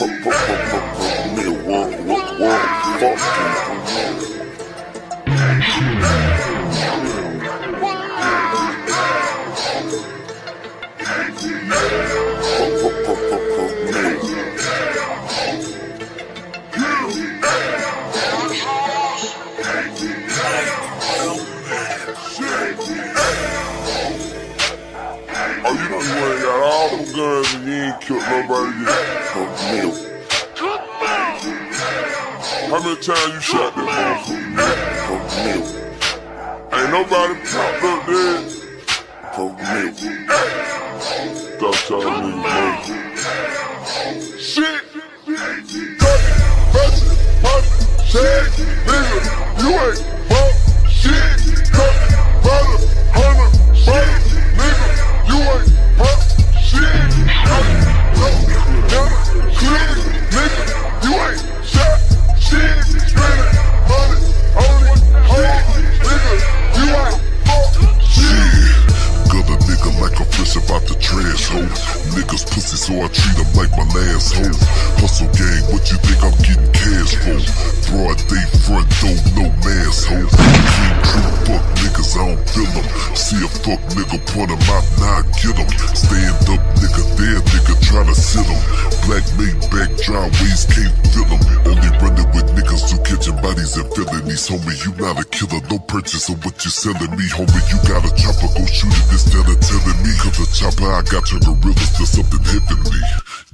Me ain't killed nobody yet. Fuck me. How many times you shot that motherfucker? Ain't nobody popped up dead. Fuck me. Stop telling me, man. Shit. Cut it, bust it, pop it, shit. Nigga, you ain't you ain't shot shit. Nigga, you ain't fuck shit. Nigga like about the trash hole. Niggas pussy, so I like my last hoe. Hustle gang, what you think I'm getting cash front door, no hoe. Fuck niggas, I don't them. See a fuck nigga point him out, now I get him. Stand up nigga, there nigga, try to sit him. Black made back driveways, can't fill them. Only running with niggas who catching bodies and felonies. Homie, you not a killer, no purchase of what you selling me. Homie, you got a chopper, go shoot it instead of telling me. Cause the chopper I got your gorillas to something heavenly.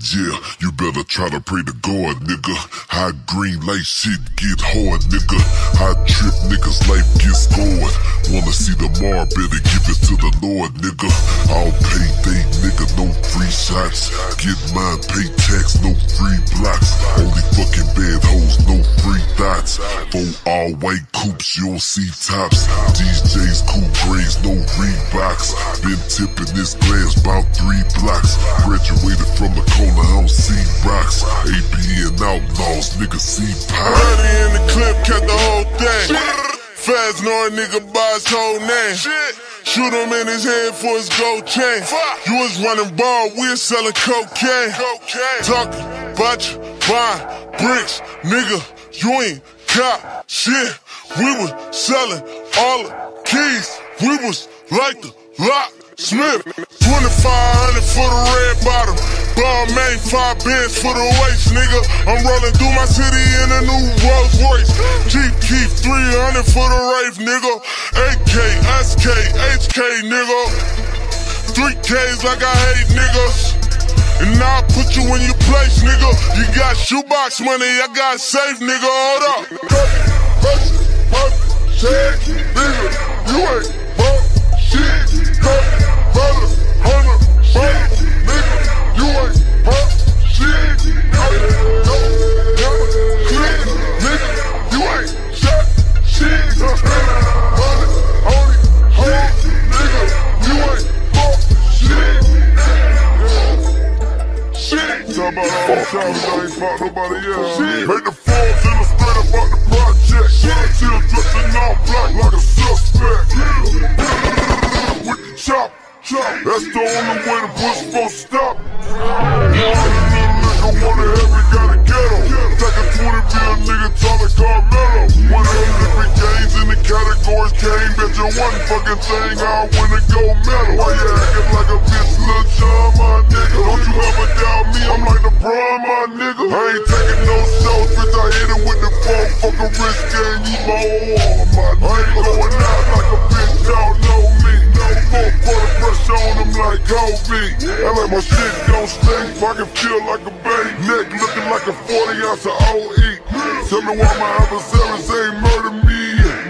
Yeah, you better try to pray to God, nigga. High green light shit get hard, nigga. High trip niggas life gets going. Wanna see the mar, better give it to the Lord, nigga. I'll pay payday, nigga, no free shots. Get mine, pay tax, no free blocks. Only fucking bad hoes, no free thoughts. For all white coops, you don't see tops. DJs, cool grays, no Reeboks. Been tipping this glass about three blocks. Graduated from the corner, I don't see rocks. AB and outlaws, nigga see pie. Money in the clip, cut the whole thing. Fast a nigga by his whole name. Shoot him in his head for his gold chain. You was running ball, we was selling cocaine. Talking about you buying bricks, nigga. You ain't got shit. We was selling all the keys. We was like the locksmith. 2500 for the red bottom. Balmain, five bins for the waist, nigga. I'm rolling through my city in a new Rolls Royce. Jeep keep 300 for the rave, nigga. AK, SK, HK, nigga. 3Ks like I hate niggas. And I'll put you in your place, nigga. You got shoebox money, I got safe, nigga. Hold up. Shit, nigga. You ain't Shit. Make the Forbes illustrate about the project. Still dressing all black like a suspect. With the chop, chop. That's the only way the push to stop. One little nigga, one of every gotta get him. Take a 20 bill nigga, Charlie Carmelo. One of them different games in the categories came. Bet you one fucking thing I'll win a gold medal. Why you acting like a bitch, Lil Jon, my nigga? Don't you ever doubt me, I'm like LeBron, my nigga. I ain't taking no shots, bitch, I hit it with the phone. Fuck a wrist game, you my arm, my nigga. I ain't going out like a bitch, y'all know me. No more for the pressure on them like Kobe. I like my shit don't stink, I can feel like a 40 ounce of OE. Tell me why my adversaries ain't murder me.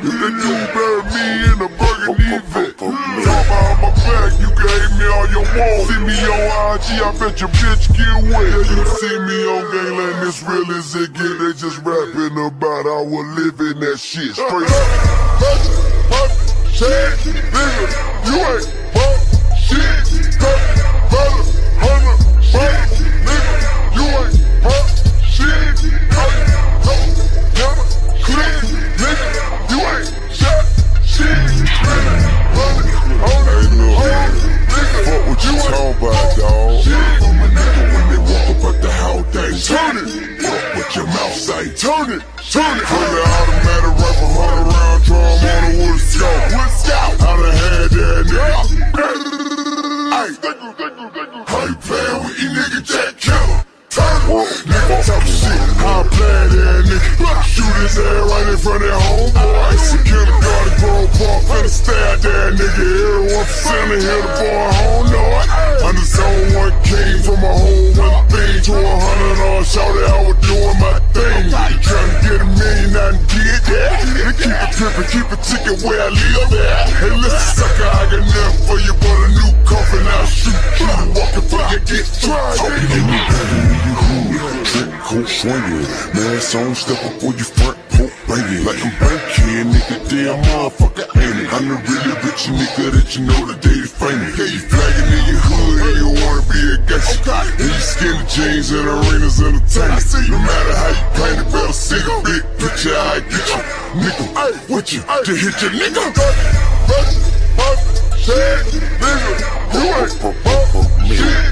If they do, bury me in a burgundy vet. Talk behind my back, you hate me all you want. See me on IG, I bet your bitch get wet. Yeah, you see me on gangland, this real as it get. They just rapping about our living that shit. Straight up. Shit, nigga, you ain't fuck turn it. Turn it, it. Fully automatic rifle, hundred round drum on a wood scout. Wood scout. I done had that nigga. Hey, how you playin' with you nigga Jack Killer? Turn it. Nigga talk shit, I play that nigga. Shoot his ass right in front of homeboy. Finna stab that nigga. Everyone Santa Hill, the boy, I don't know it. I'm the zone one came from a whole one thing to a hundred all shouted I was doing my thing. You tryna get a million, I done did that. And keep it pimpin', keep a ticket where I live at. Hey, listen, sucker, I got nothing for you but a new coffin. I'll shoot you, walking for you, get tried. Talking in the back of your hood, trick coat swinging. Mask on, step up for your front poke banging. Like I'm banking, nigga, damn motherfucker ain't it. I'm the really rich nigga that you know the day is famous. Yeah, you flagging in your hood and you wanna be a gangster. Okay. And you skinny jeans and arenas entertainment. No matter how you paint it, better see the big picture. I get you, nigga. Hey, what you to hit your nigga? Shit, nigga, you ain't for shit.